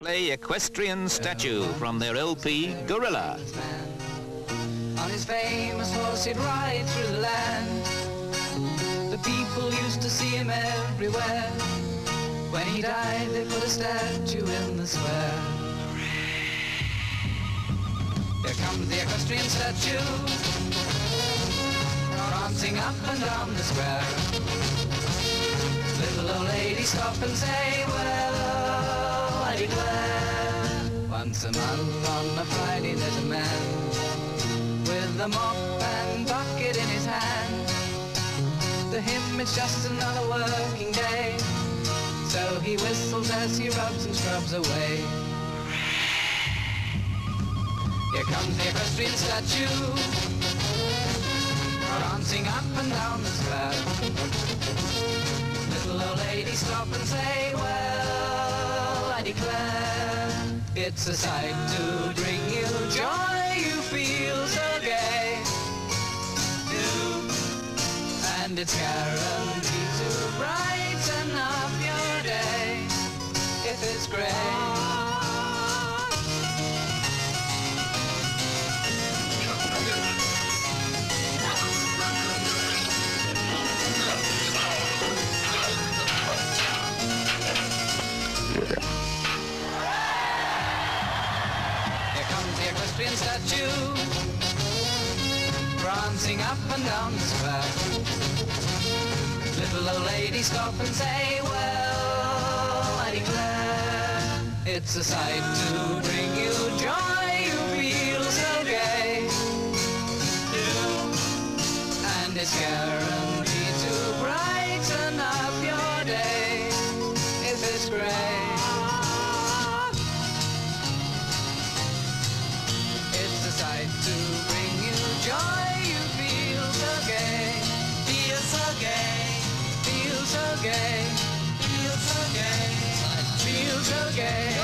Play Equestrian Statue from their LP Gorilla. On his famous horse he'd ride through the land. The people used to see him everywhere. When he died they put a statue in the square. Here comes the equestrian statue, prancing up and down the square. Little old lady stop and say, Once a month on a Friday there's a man with a mop and bucket in his hand. To him it's just another working day. So he whistles as he rubs and scrubs away. Here comes the equestrian statue, prancing up and down the square. Little old lady stop and say, well, I declare, it's a sight to bring you joy, you feel so gay. And it's guaranteed to brighten up your day if it's great. Equestrian statue, prancing up and down the square. Little old lady stop and say, well, I declare, it's a sight to bring you joy, you feel so gay. And it's guaranteed to brighten up your day if it's great. Feel